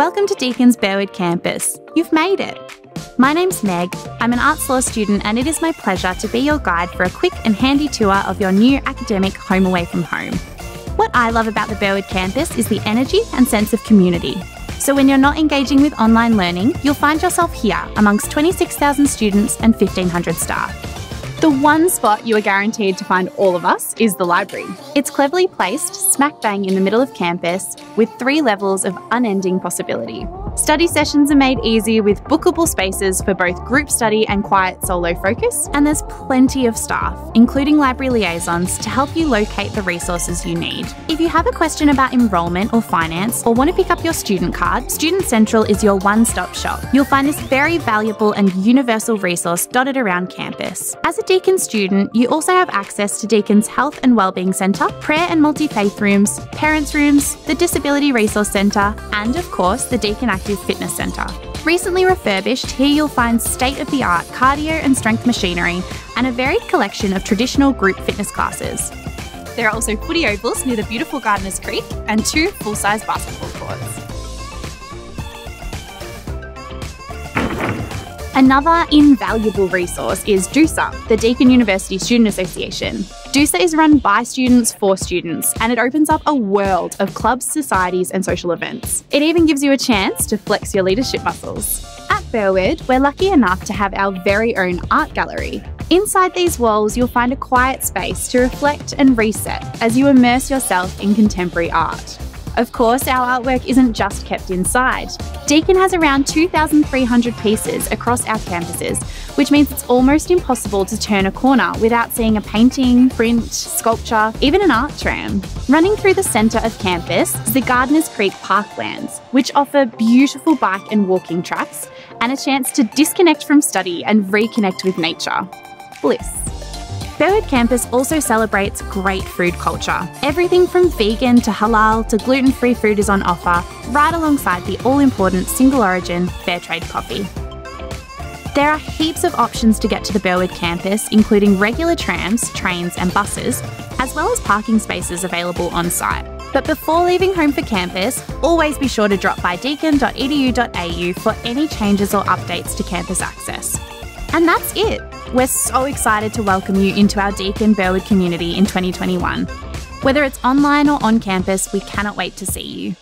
Welcome to Deakin's Burwood campus. You've made it. My name's Meg. I'm an arts law student, and it is my pleasure to be your guide for a quick and handy tour of your new academic home away from home. What I love about the Burwood campus is the energy and sense of community. So, when you're not engaging with online learning, you'll find yourself here amongst 26,000 students and 1,500 staff. The one spot you are guaranteed to find all of us is the library. It's cleverly placed smack bang in the middle of campus with three levels of unending possibility. Study sessions are made easy with bookable spaces for both group study and quiet solo focus, and there's plenty of staff, including library liaisons, to help you locate the resources you need. If you have a question about enrolment or finance, or want to pick up your student card, Student Central is your one stop shop. You'll find this very valuable and universal resource dotted around campus. As a Deakin student, you also have access to Deakin's Health and Wellbeing Centre, prayer and multi faith rooms, parents' rooms, the Disability Resource Centre, and of course, the Deakin Active Fitness Centre. Recently refurbished, here you'll find state of the art cardio and strength machinery and a varied collection of traditional group fitness classes. There are also footy ovals near the beautiful Gardeners Creek and two full size basketball courts. Another invaluable resource is DUSA, the Deakin University Student Association. DUSA is run by students for students, and it opens up a world of clubs, societies, and social events. It even gives you a chance to flex your leadership muscles. At Burwood, we're lucky enough to have our very own art gallery. Inside these walls, you'll find a quiet space to reflect and reset as you immerse yourself in contemporary art. Of course, our artwork isn't just kept inside. Deakin has around 2,300 pieces across our campuses, which means it's almost impossible to turn a corner without seeing a painting, print, sculpture, even an art tram. Running through the centre of campus is the Gardeners Creek Parklands, which offer beautiful bike and walking tracks and a chance to disconnect from study and reconnect with nature. Bliss. Burwood campus also celebrates great food culture. Everything from vegan to halal to gluten free food is on offer, right alongside the all important single origin fair trade coffee. There are heaps of options to get to the Burwood campus, including regular trams, trains, and buses, as well as parking spaces available on site. But before leaving home for campus, always be sure to drop by deakin.edu.au for any changes or updates to campus access. And that's it. We're so excited to welcome you into our Deakin Burwood community in 2021. Whether it's online or on campus, we cannot wait to see you.